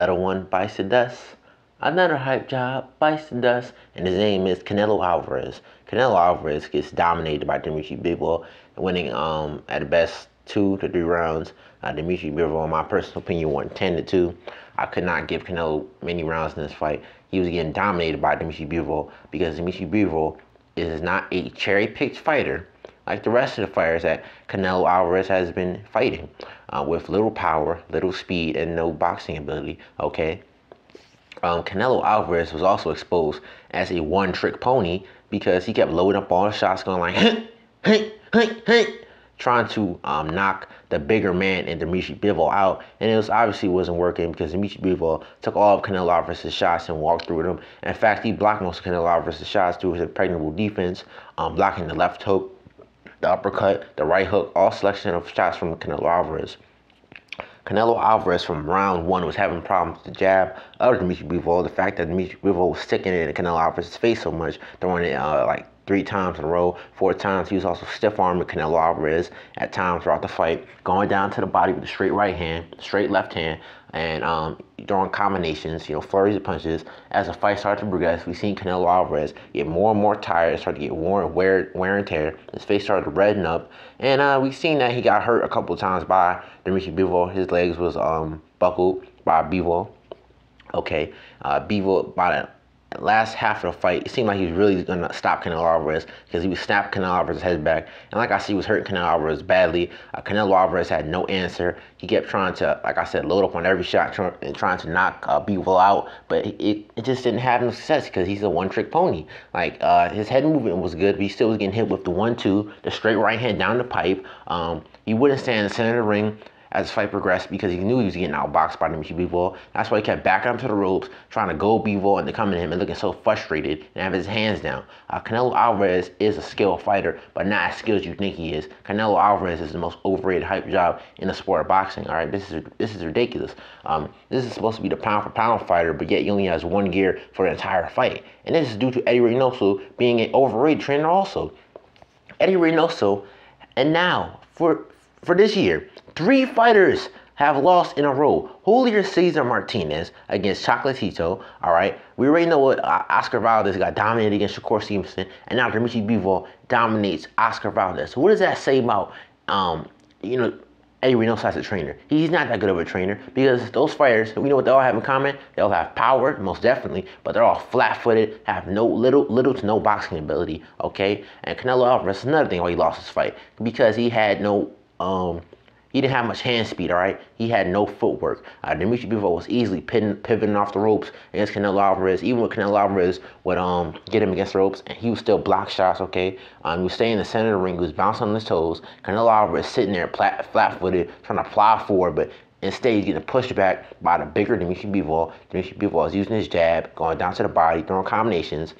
Other one bites the dust. Another hype job bites the dust, and his name is Canelo Alvarez. Canelo Alvarez gets dominated by Dimitri Bivol, winning um at best two to three rounds. Uh, Dimitri Bivol, in my personal opinion, won 10 to 2. I could not give Canelo many rounds in this fight. He was getting dominated by Dimitri Bivol because Dimitri Bivol is not a cherry picked fighter like the rest of the fighters that Canelo Alvarez has been fighting uh, with little power, little speed, and no boxing ability. Okay. Um, Canelo Alvarez was also exposed as a one trick pony because he kept loading up all the shots, going like, hey, hey, hey, hey, trying to um, knock the bigger man and Dimitri Bivol out. And it was obviously wasn't working because Dimitri Bivol took all of Canelo Alvarez's shots and walked through them. In fact, he blocked most of Canelo Alvarez's shots through his impregnable defense, um, blocking the left hook, the uppercut, the right hook, all selection of shots from Canelo Alvarez. Canelo Alvarez from round one was having problems with the jab of Dimitri Bivol. The fact that Dimitri Bivol was sticking it in Canelo Alvarez's face so much, throwing it uh, like three times in a row, four times. He was also stiff arming Canelo Alvarez at times throughout the fight, going down to the body with a straight right hand, straight left hand, and um, throwing combinations, you know, flurries of punches. As the fight started to progress, we've seen Canelo Alvarez get more and more tired, start to get worn, wear, wear and tear. His face started to redden up, and uh, we've seen that he got hurt a couple of times by Dimitri Bivol. His legs was um, buckled by Bivol. Okay, uh, Bivol by last half of the fight, it seemed like he was really gonna stop Canelo Alvarez because he was snapping Canelo Alvarez's head back, and like I said, he was hurting Canelo Alvarez badly. Uh, Canelo Alvarez had no answer. He kept trying to, like I said, load up on every shot and trying to knock uh, Bivol out, but it, it just didn't have no success because he's a one-trick pony. Like uh, his head movement was good, but he still was getting hit with the one-two, the straight right hand down the pipe. Um, he wouldn't stand in the center of the ring as the fight progressed because he knew he was getting outboxed by Dimitri Bivol. That's why he kept backing up to the ropes, trying to go Bivol and to come to him and looking so frustrated and have his hands down. Uh, Canelo Alvarez is a skilled fighter, but not as skilled as you think he is. Canelo Alvarez is the most overrated hype job in the sport of boxing. All right, this is this is ridiculous. Um, this is supposed to be the pound for pound fighter, but yet he only has one gear for the entire fight, and this is due to Eddie Reynoso being an overrated trainer also. Eddie Reynoso, and now for for this year, three fighters have lost in a row. Julio Cesar Martinez against Chocolatito. All right, we already know what uh, Oscar Valdez got dominated against Shakur Stevenson, and now Dimitri Bivol dominates Oscar Valdez. So what does that say about, um, you know, Eddie Reynoso as a trainer? He's not that good of a trainer because those fighters, we know what they all have in common. They all have power, most definitely, but they're all flat-footed, have no little, little to no boxing ability. Okay, and Canelo Alvarez is another thing why he lost his fight because he had no um, he didn't have much hand speed, all right? He had no footwork. Uh, Dimitri Bivol was easily pivoting off the ropes against Canelo Alvarez. Even with Canelo Alvarez would um, get him against the ropes, and he was still block shots, okay? Um, he was staying in the center of the ring. He was bouncing on his toes. Canelo Alvarez sitting there flat-footed, trying to plow forward, but Instead, he's getting pushed back by the bigger Dimitri Bivol. Dimitri Bivol is using his jab, going down to the body, throwing combinations.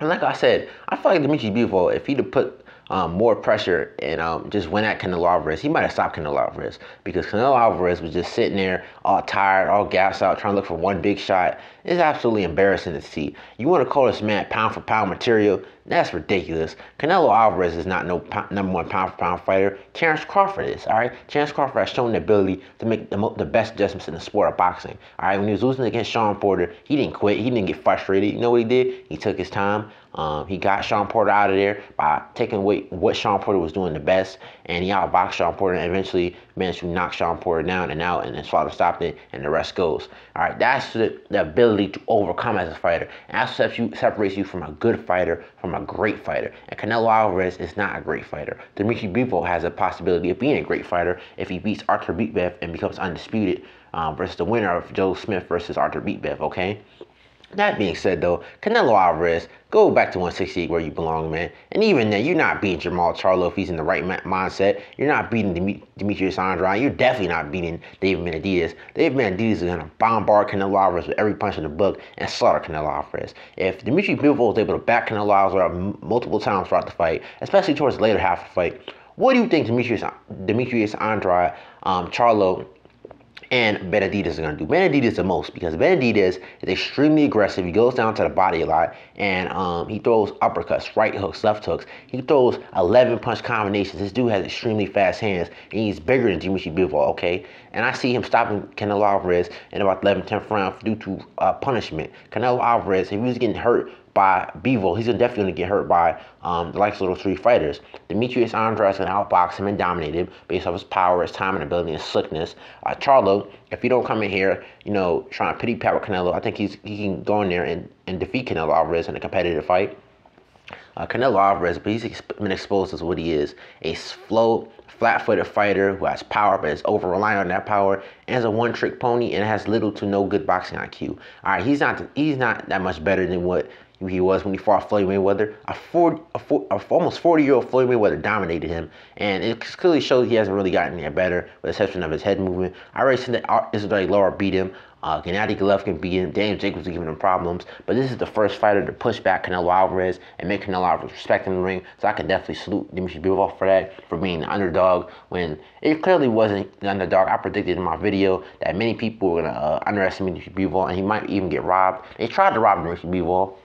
And like I said, I feel like Dimitri Bivol, if he'd have put um, more pressure and um, just went at Canelo Alvarez, he might have stopped Canelo Alvarez because Canelo Alvarez was just sitting there all tired, all gassed out, trying to look for one big shot. It's absolutely embarrassing to see. You want to call this man pound for pound material? That's ridiculous. Canelo Alvarez is not no number one pound for pound fighter. Terence Crawford is, all right? Terence Crawford has shown the ability to make the, the best adjustments in the sport of boxing, all right? When he was losing against Shawn Porter, he didn't quit. He didn't get frustrated. You know what he did? He took his time. Um, he got Shawn Porter out of there by taking away what Shawn Porter was doing the best, and he outboxed Shawn Porter and eventually managed to knock Shawn Porter down and out, and his father stopped it, and the rest goes. All right, that's the, the ability to overcome as a fighter. And that separates you, separates you from a good fighter from a great fighter. And Canelo Alvarez is not a great fighter. Dimitri Bivol has a possibility of being a great fighter if he beats Arthur Beterbiev and becomes undisputed um, versus the winner of Joe Smith versus Arthur Beterbiev, okay? That being said, though, Canelo Alvarez, go back to 168 where you belong, man. And even then, you're not beating Jermall Charlo if he's in the right mindset. You're not beating Demetrius Andrade. You're definitely not beating David Benavidez. David Benavidez is going to bombard Canelo Alvarez with every punch in the book and slaughter Canelo Alvarez. If Dimitri Bivol was able to back Canelo Alvarez up multiple times throughout the fight, especially towards the later half of the fight, what do you think Demetrius, Demetrius Andrade, um, Charlo, and Benavidez is going to do. Benavidez the most because Benavidez is extremely aggressive. He goes down to the body a lot and um, he throws uppercuts, right hooks, left hooks. He throws 11 punch combinations. This dude has extremely fast hands and he's bigger than Dimitri Bivol, okay? And I see him stopping Canelo Alvarez in about 11th, 10th round due to uh, punishment. Canelo Alvarez, if he was getting hurt by Bivol, he's definitely going to get hurt by um, the likes of those three fighters. Demetrius Andrade can outbox him and dominate him based off his power, his time and ability, and slickness. Uh, Charlo, if you don't come in here, you know, trying to pity pat with Canelo, I think he's he can go in there and, and defeat Canelo Alvarez in a competitive fight. Uh, Canelo Alvarez, but he's been exposed as what he is a slow, flat-footed fighter who has power, but is over reliant on that power, and is a one-trick pony and has little to no good boxing IQ. All right, he's not he's not that much better than what he was when he fought Floyd Mayweather. A, 40, a, 40, a almost 40 year old Floyd Mayweather dominated him, and it clearly shows he hasn't really gotten any better, with the exception of his head movement. I already said that Erislandy Lara beat him. Uh, Gennady Golovkin beat him. Daniel Jacobs was giving him problems, but this is the first fighter to push back Canelo Alvarez and make Canelo Alvarez respect in the ring. So I can definitely salute Dimitri Bivol for that, for being the underdog when it clearly wasn't the underdog. I predicted in my video that many people were gonna uh, underestimate Dimitri Bivol and he might even get robbed. They tried to rob Dimitri Bivol.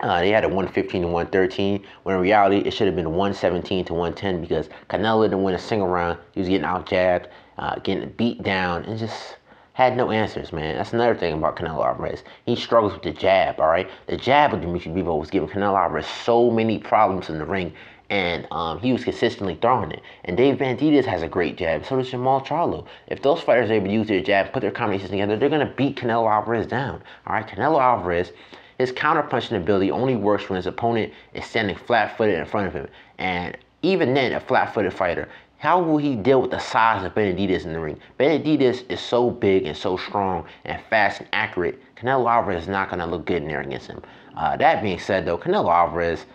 Uh, they had a 115 to 113, when in reality it should have been 117 to 110 because Canelo didn't win a single round. He was getting out jabbed, uh, getting beat down, and just had no answers, man. That's another thing about Canelo Alvarez. He struggles with the jab, all right? The jab of Dimitri Bivol was giving Canelo Alvarez so many problems in the ring, and um, he was consistently throwing it. And Dave Benavidez has a great jab, so does Jermall Charlo. If those fighters are able to use their jab, put their combinations together, they're going to beat Canelo Alvarez down, all right? Canelo Alvarez his counterpunching ability only works when his opponent is standing flat-footed in front of him. And even then, a flat-footed fighter, how will he deal with the size of Benavidez in the ring? Benavidez is so big and so strong and fast and accurate. Canelo Alvarez is not going to look good in there against him. Uh, that being said, though, Canelo Alvarez,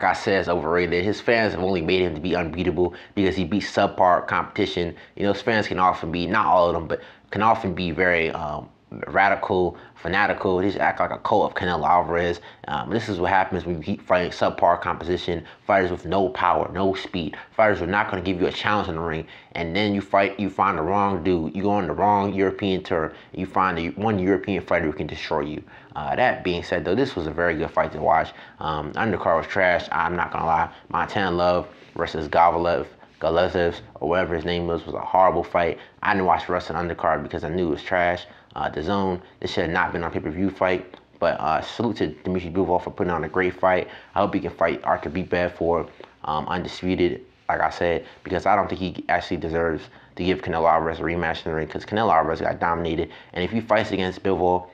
like I said, is overrated. His fans have only made him to be unbeatable because he beats subpar competition. You know, his fans can often be, not all of them, but can often be very um, radical, fanatical. They just act like a cult of Canelo Alvarez. Um, this is what happens when you keep fighting subpar composition, fighters with no power, no speed. Fighters are not going to give you a challenge in the ring. And then you fight, you find the wrong dude. You go on the wrong European tour. You find the one European fighter who can destroy you. Uh, that being said, though, this was a very good fight to watch. Um, undercard was trash. I'm not going to lie. Montana Love versus Gavalev. Galezev or whatever his name was was a horrible fight. I didn't watch the rest of the undercard because I knew it was trash uh, the zone. This should have not been on pay-per-view fight. But uh, salute to Dimitri Bivol for putting on a great fight. I hope he can fight Arthur Beterbiev for um, undisputed, like I said, because I don't think he actually deserves to give Canelo Alvarez a rematch in the ring because Canelo Alvarez got dominated. And if he fights against Bivol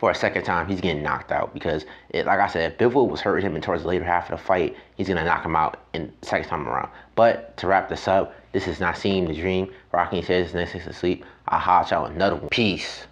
for a second time, he's getting knocked out because, it, like I said, Bivol was hurting him and towards the later half of the fight, he's to knock him out in second time around. But to wrap this up, this is Nasiem the Dream. Rocking says next to sleep. I'll holler y'all another one. Peace.